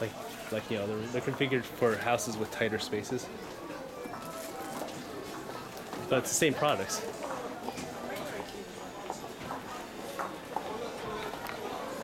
Like like you know, they're, they're configured for houses with tighter spaces. But it's the same products.